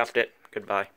Minecraft it. Goodbye.